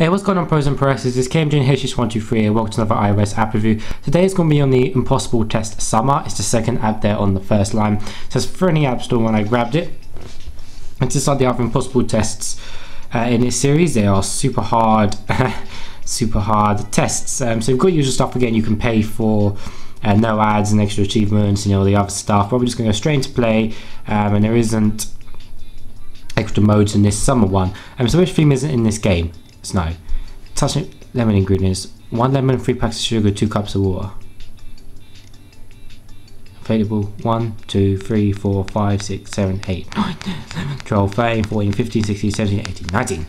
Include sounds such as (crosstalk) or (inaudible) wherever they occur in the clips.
Hey, what's going on pros and presses? It's KMJ H123 and welcome to another iOS app review. Today is going to be on the Impossible Test Summer. It's the second app there on the first line. It says for any app store when I grabbed it. It's just the other Impossible Tests uh, in this series. They are super hard, (laughs) super hard tests. Um, so you've got usual stuff again you can pay for. Uh, no ads and extra achievements and all the other stuff. But we're just going to go straight into play um, and there isn't extra modes in this summer one. Um, so which theme isn't in this game? Snow. Touching lemon ingredients. One lemon, three packs of sugar, two cups of water. Available 1, 2, 3, 4, 5, 6, 7, 8, 9, 10, 11, 12, 13, 14, 15, 16, 17, 18, 19.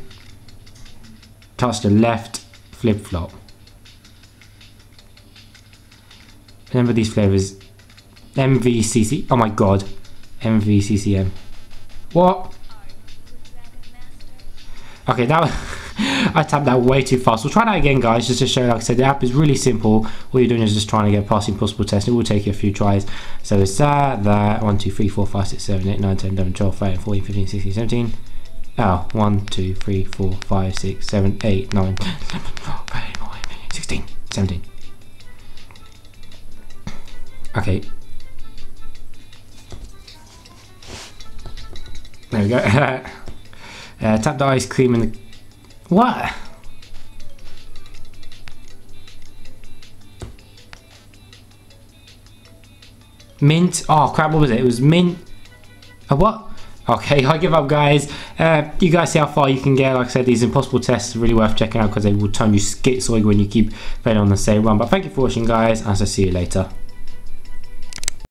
Touch the left flip flop. Remember these flavors. MVCC. Oh my god. MVCCM. What? Okay, that (laughs) I tapped that way too fast. We'll try that again, guys, just to show, like I said, the app is really simple. All you're doing is just trying to get past impossible test. It will take you a few tries. So it's that, that, 1, 2, 3, 4, 5, 6, 7, 8, 9, 10, 11, 12, 13, 14, 15, 16, 17. Oh, 1, 2, 3, 4, 5, 6, 7, 8, 9, (laughs) 10, 11, 12, 13, 14, 15, 16, 17. Okay. There we go. (laughs) uh, tap the ice cream in the what? Mint. Oh crap, what was it? It was mint. A what? Okay, (laughs) I give up, guys. Uh, you guys see how far you can get. Like I said, these impossible tests are really worth checking out because they will turn you schizoid when you keep playing on the same run. But thank you for watching, guys, and I'll see you later.